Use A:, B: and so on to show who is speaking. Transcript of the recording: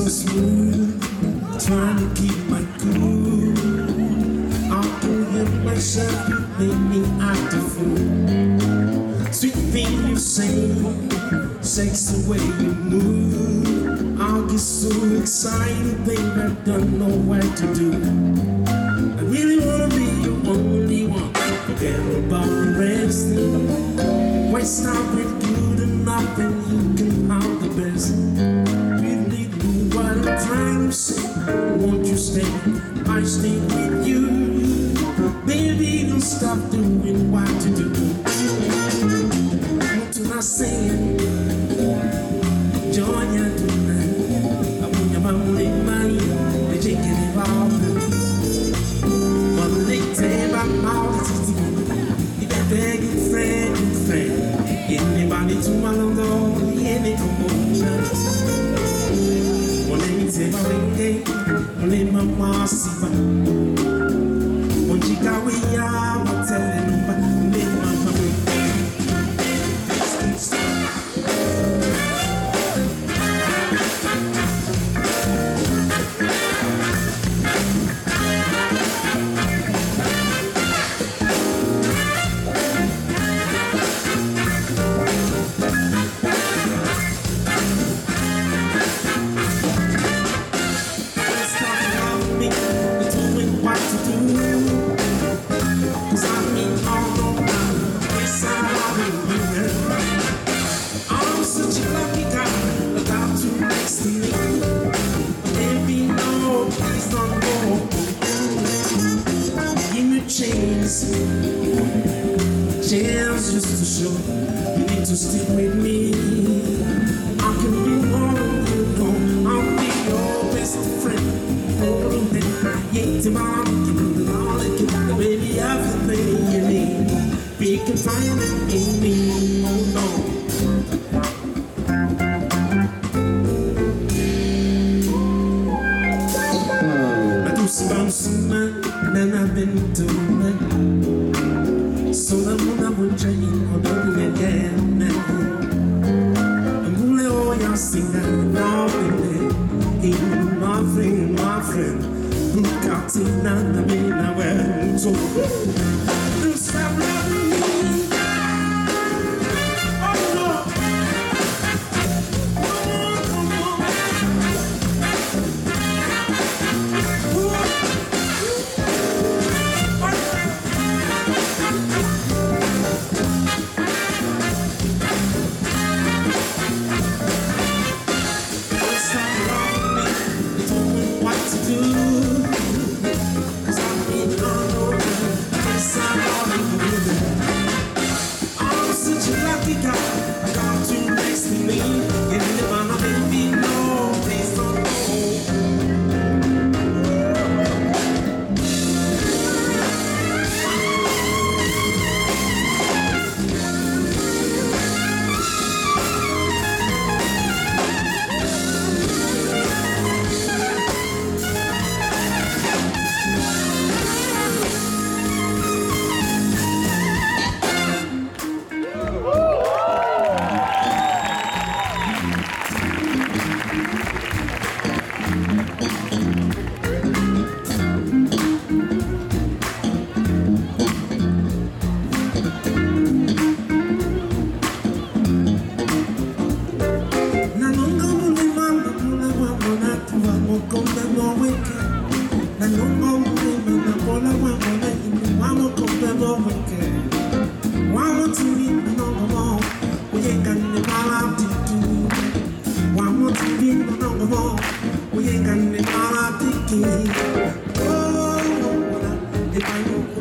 A: so smooth, trying to keep my cool. I'll pull you myself, you make me act a fool. Sweet thing you say, sex the way you move. I'll get so excited, baby, I don't know what to do. I really wanna be your only one. Forget about the rest. Why start with good enough and you stay? I stay with you. Baby, don't stop doing what you do. What am I saying? Join your tonight. I'm on your mama in my the chicken involved. My chance, chance just to show you need to stick with me. I can be all you know, I'll be your best friend. Holding that, yeah, tomorrow, all I can, baby, everything you need. We can find it in me, oh no. And I've been man. So the moon I will change, I'll do it again. And we'll all sing that love in He my friend, my friend. Who got to none of me now? Well, so